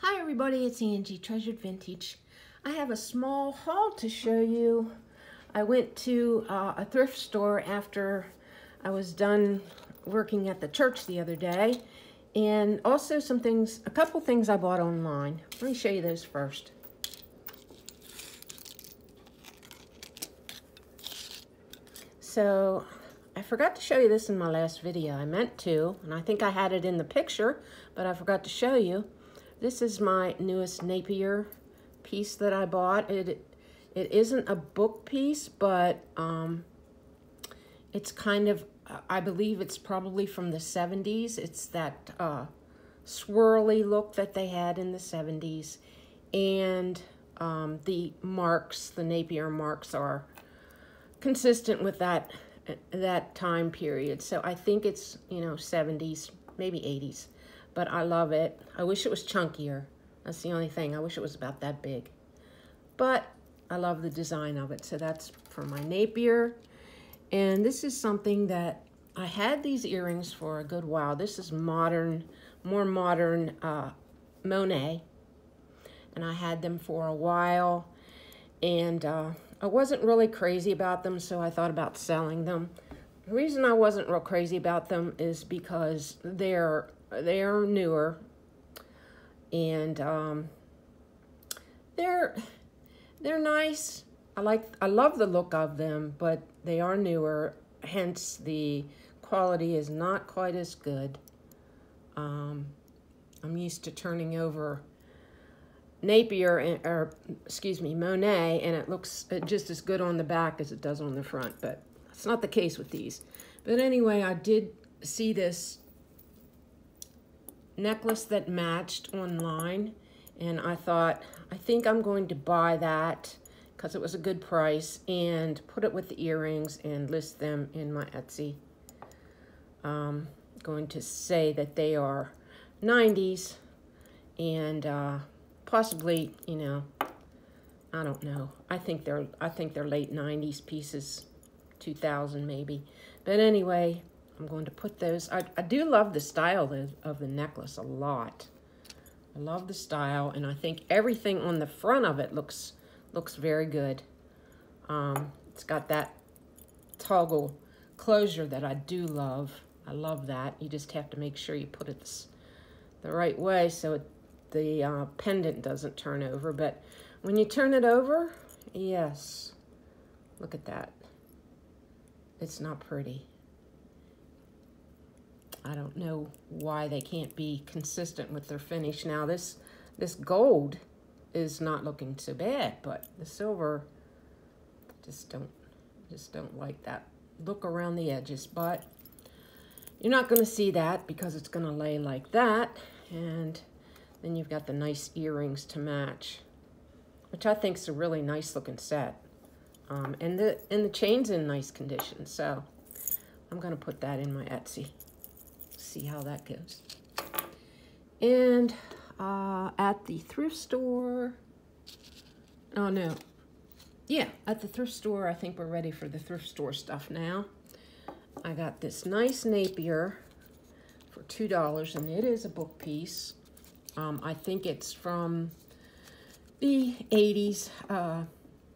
Hi everybody, it's Angie, Treasured Vintage. I have a small haul to show you. I went to uh, a thrift store after I was done working at the church the other day and also some things, a couple things I bought online. Let me show you those first. So I forgot to show you this in my last video. I meant to, and I think I had it in the picture, but I forgot to show you. This is my newest Napier piece that I bought. It It isn't a book piece, but um, it's kind of, I believe it's probably from the 70s. It's that uh, swirly look that they had in the 70s. And um, the marks, the Napier marks are consistent with that that time period. So I think it's, you know, 70s, maybe 80s. But I love it. I wish it was chunkier. That's the only thing. I wish it was about that big. But I love the design of it. So that's for my Napier. And this is something that I had these earrings for a good while. This is modern, more modern uh, Monet. And I had them for a while. And uh, I wasn't really crazy about them, so I thought about selling them. The reason I wasn't real crazy about them is because they're they're newer and um, they're they're nice. I like I love the look of them, but they are newer, hence the quality is not quite as good. Um, I'm used to turning over Napier, and, or excuse me, Monet, and it looks just as good on the back as it does on the front, but it's not the case with these. But anyway, I did see this necklace that matched online, and I thought, I think I'm going to buy that because it was a good price and put it with the earrings and list them in my Etsy. Um, going to say that they are 90s and uh, possibly, you know, I don't know. I think they're I think they're late 90s pieces, 2000 maybe. But anyway, I'm going to put those. I, I do love the style of, of the necklace a lot. I love the style, and I think everything on the front of it looks looks very good. Um, it's got that toggle closure that I do love. I love that. You just have to make sure you put it the right way so it the uh, pendant doesn't turn over. But when you turn it over, yes, look at that. It's not pretty. I don't know why they can't be consistent with their finish. Now this this gold is not looking so bad, but the silver just don't just don't like that look around the edges. But you're not going to see that because it's going to lay like that. And then you've got the nice earrings to match, which I think is a really nice looking set. Um, and the and the chain's in nice condition, so I'm gonna put that in my Etsy. See how that goes. And uh, at the thrift store, oh no, yeah, at the thrift store, I think we're ready for the thrift store stuff now. I got this nice Napier for $2, and it is a book piece. Um, I think it's from the 80s. Uh,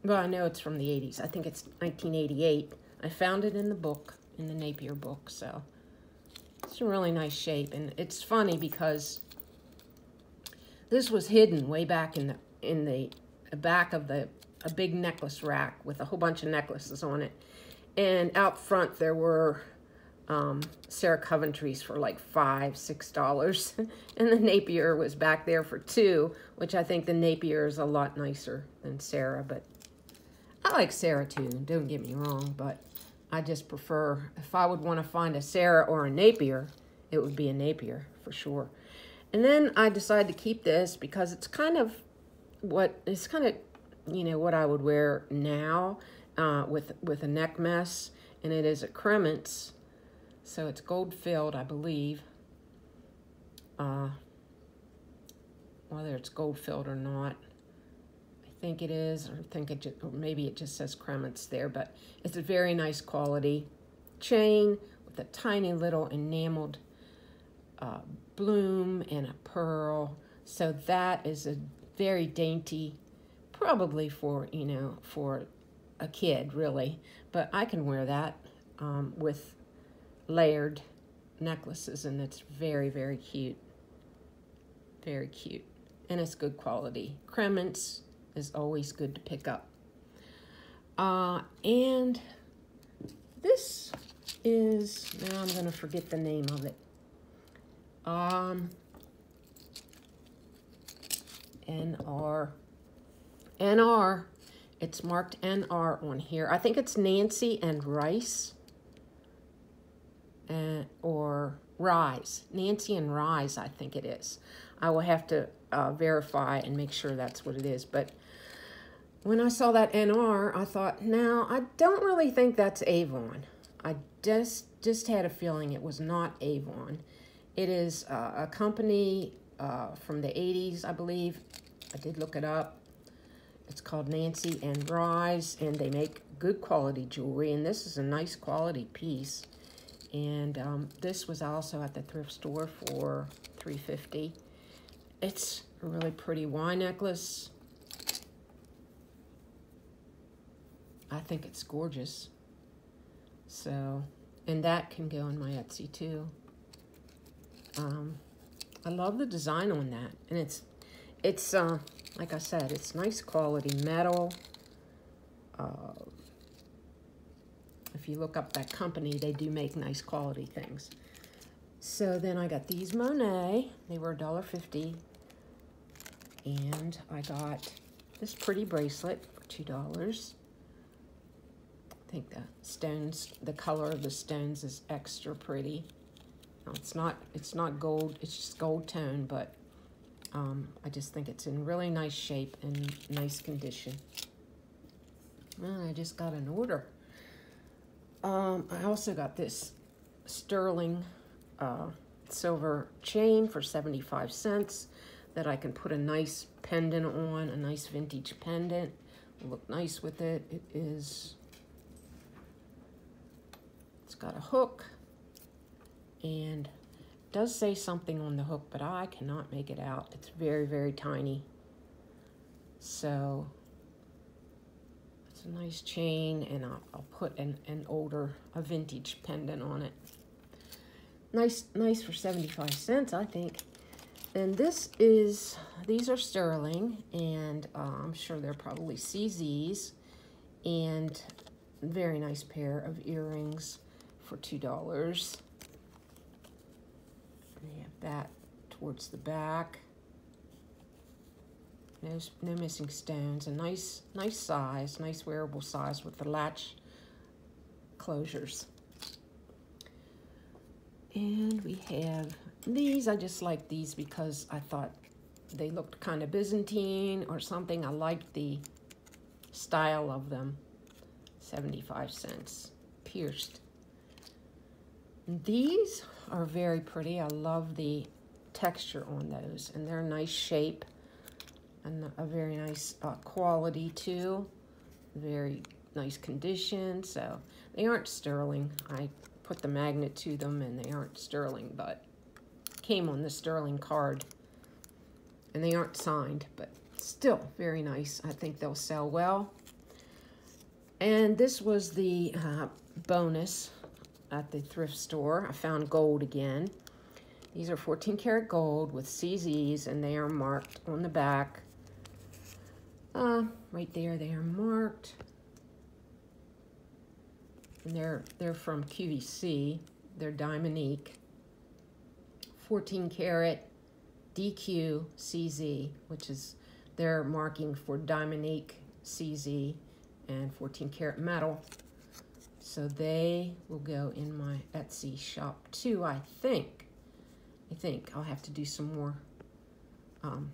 well, I know it's from the 80s. I think it's 1988. I found it in the book, in the Napier book, so it's a really nice shape. And it's funny because this was hidden way back in the in the back of the a big necklace rack with a whole bunch of necklaces on it. And out front there were um, Sarah Coventry's for like five, six dollars. and the Napier was back there for two, which I think the Napier is a lot nicer than Sarah, but I like Sarah too, don't get me wrong, but I just prefer, if I would want to find a Sarah or a Napier, it would be a Napier for sure. And then I decided to keep this because it's kind of what, it's kind of, you know, what I would wear now uh, with, with a neck mess, and it is a Krementz so it's gold filled, I believe. Uh, whether it's gold filled or not. Think it is. or think it just, or maybe it just says Krementz there, but it's a very nice quality chain with a tiny little enameled uh, bloom and a pearl. So that is a very dainty, probably for, you know, for a kid, really. But I can wear that um, with layered necklaces, and it's very, very cute. Very cute. And it's good quality. Krementz is always good to pick up. Uh, and this is, now I'm going to forget the name of it. Um, NR. NR. It's marked NR on here. I think it's Nancy and Rice. Uh, or Rise. Nancy and Rise, I think it is. I will have to uh, verify and make sure that's what it is. But when I saw that NR, I thought, now, I don't really think that's Avon. I just, just had a feeling it was not Avon. It is uh, a company uh, from the 80s, I believe. I did look it up. It's called Nancy and Rise, and they make good quality jewelry, and this is a nice quality piece. And um, this was also at the thrift store for 350 It's a really pretty Y necklace. I think it's gorgeous. So, and that can go on my Etsy too. Um, I love the design on that. And it's, it's uh, like I said, it's nice quality metal. Uh, if you look up that company, they do make nice quality things. So then I got these Monet. They were $1.50. And I got this pretty bracelet for $2. I think the stones, the color of the stones is extra pretty. No, it's not, it's not gold, it's just gold tone, but um, I just think it's in really nice shape and nice condition. And I just got an order. Um, I also got this sterling uh, silver chain for 75 cents that I can put a nice pendant on, a nice vintage pendant. look nice with it. It is, got a hook and does say something on the hook, but I cannot make it out. It's very, very tiny. So it's a nice chain, and I'll, I'll put an, an older, a vintage pendant on it. Nice, nice for 75 cents, I think. And this is, these are sterling, and uh, I'm sure they're probably CZs, and very nice pair of earrings for $2. They have that towards the back. No, no missing stones. A nice, nice size, nice wearable size with the latch closures. And we have these. I just like these because I thought they looked kind of Byzantine or something. I liked the style of them. 75 cents. Pierced. These are very pretty. I love the texture on those. And they're a nice shape and a very nice uh, quality too. Very nice condition. So they aren't sterling. I put the magnet to them and they aren't sterling, but came on the sterling card. And they aren't signed, but still very nice. I think they'll sell well. And this was the uh, bonus at the thrift store. I found gold again. These are 14 karat gold with CZs and they are marked on the back uh, right there, they are marked. And they're, they're from QVC. They're Diamondique. 14 karat DQ CZ, which is their marking for Diamondique CZ and 14 karat metal. So they will go in my Etsy shop too, I think. I think I'll have to do some more um,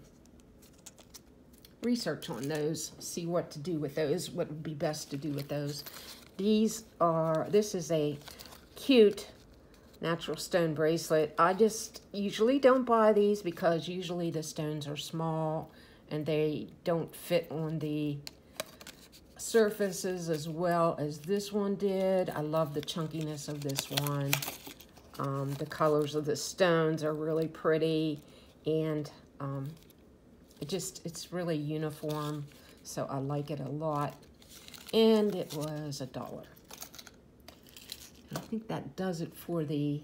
research on those, see what to do with those, what would be best to do with those. These are, this is a cute natural stone bracelet. I just usually don't buy these because usually the stones are small and they don't fit on the surfaces as well as this one did. I love the chunkiness of this one. Um, the colors of the stones are really pretty and um, it just, it's really uniform, so I like it a lot. And it was a dollar. I think that does it for the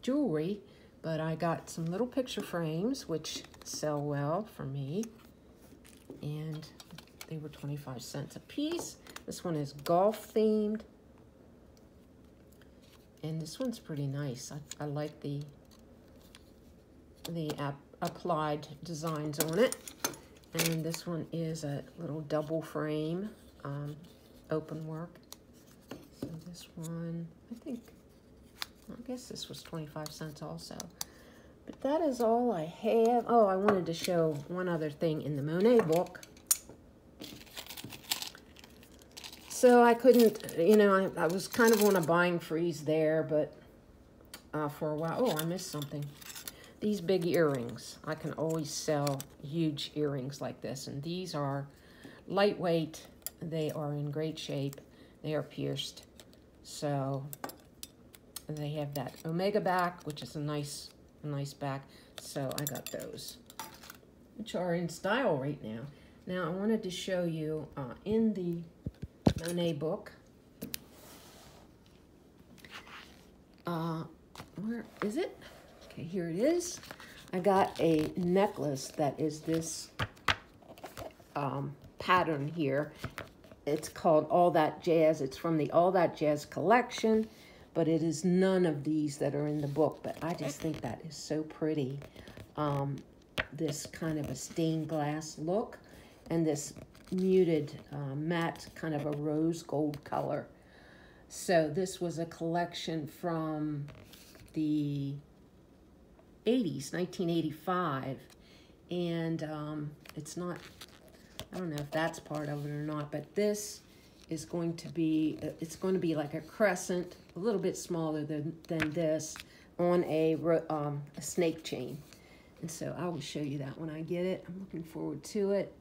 jewelry, but I got some little picture frames, which sell well for me. And they were 25 cents a piece. This one is golf themed. And this one's pretty nice. I, I like the the app applied designs on it. And this one is a little double frame um, open work. So this one, I think, I guess this was 25 cents also. But that is all I have. Oh, I wanted to show one other thing in the Monet book. So I couldn't, you know, I, I was kind of on a buying freeze there, but uh, for a while. Oh, I missed something these big earrings. I can always sell huge earrings like this. And these are lightweight. They are in great shape. They are pierced. So they have that Omega back, which is a nice, a nice back. So I got those, which are in style right now. Now I wanted to show you uh, in the Monet book. Uh, where is it? Okay, here it is. I got a necklace that is this um, pattern here. It's called All That Jazz. It's from the All That Jazz collection, but it is none of these that are in the book. But I just think that is so pretty. Um, this kind of a stained glass look and this muted uh, matte kind of a rose gold color. So this was a collection from the 80s, 1985. And um, it's not, I don't know if that's part of it or not, but this is going to be, uh, it's going to be like a crescent, a little bit smaller than, than this, on a, um, a snake chain. And so I will show you that when I get it. I'm looking forward to it.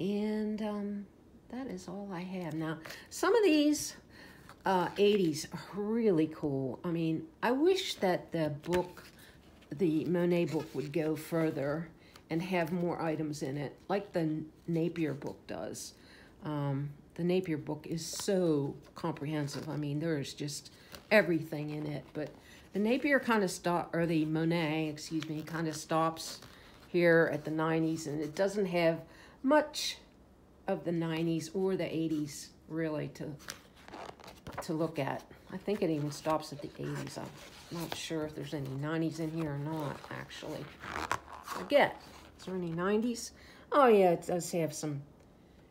And um, that is all I have. Now, some of these uh, 80s are really cool. I mean, I wish that the book the Monet book would go further and have more items in it, like the Napier book does. Um, the Napier book is so comprehensive. I mean, there's just everything in it. But the Napier kind of stop, or the Monet, excuse me, kind of stops here at the 90s, and it doesn't have much of the 90s or the 80s really to to look at. I think it even stops at the 80s. I'm not sure if there's any 90s in here or not, actually. Forget. Is there any 90s? Oh, yeah, it does have some...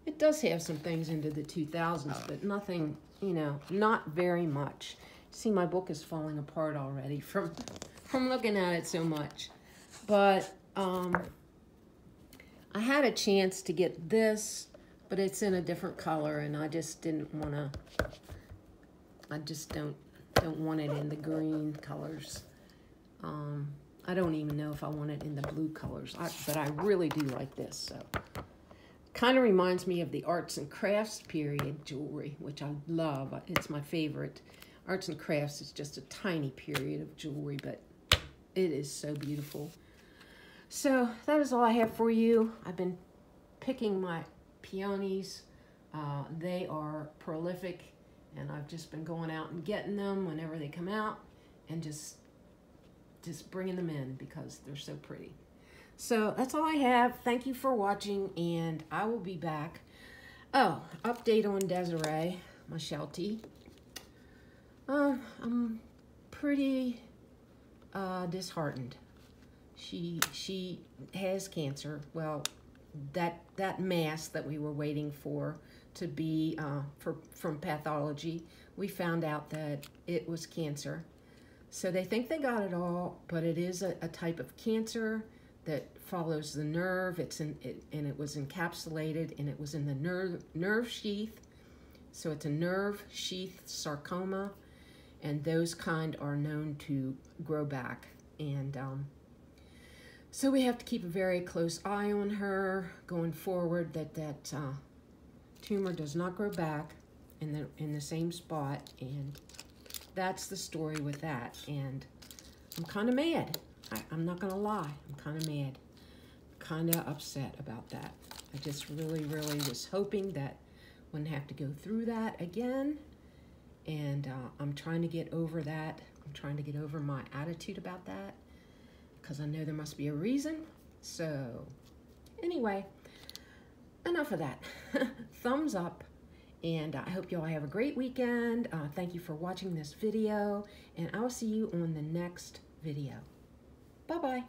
It does have some things into the 2000s, but nothing, you know, not very much. See, my book is falling apart already from, from looking at it so much. But um, I had a chance to get this, but it's in a different color, and I just didn't want to... I just don't don't want it in the green colors. Um, I don't even know if I want it in the blue colors, I, but I really do like this. So, kind of reminds me of the arts and crafts period jewelry, which I love. It's my favorite. Arts and crafts is just a tiny period of jewelry, but it is so beautiful. So that is all I have for you. I've been picking my peonies. Uh, they are prolific and I've just been going out and getting them whenever they come out and just just bringing them in because they're so pretty. So that's all I have. Thank you for watching and I will be back. Oh, update on Desiree, my Sheltie. Uh, I'm pretty uh, disheartened. She she has cancer. Well, that that mass that we were waiting for to be uh, for, from pathology. We found out that it was cancer. So they think they got it all, but it is a, a type of cancer that follows the nerve. It's in, it, and it was encapsulated and it was in the nerve, nerve sheath. So it's a nerve sheath sarcoma, and those kind are known to grow back. And um, so we have to keep a very close eye on her going forward that that uh, tumor does not grow back in the in the same spot and that's the story with that and I'm kind of mad I, am not gonna lie I'm kind of mad kind of upset about that. I just really, really was hoping that wouldn't have to go through that again. And uh, I'm trying to get over that. I'm trying to get over my attitude about that because I know there must be a reason. So, anyway, enough of that. Thumbs up. And I hope you all have a great weekend. Uh, thank you for watching this video. And I'll see you on the next video. Bye-bye.